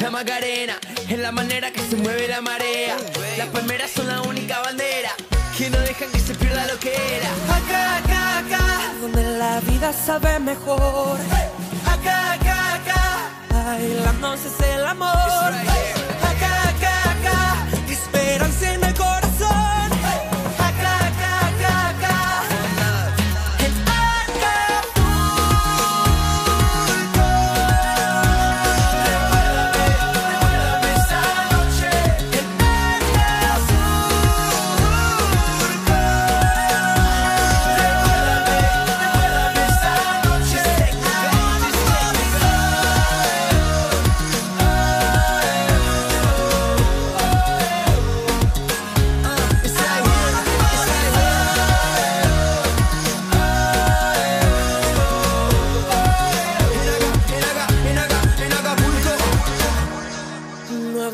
La Macarena es la manera que se mueve la marea. Las palmeras son la única bandera que no dejan que se pierda lo que era. Acá, acá, acá, donde la vida sabe mejor. Acá, acá, acá, bailando es el amor.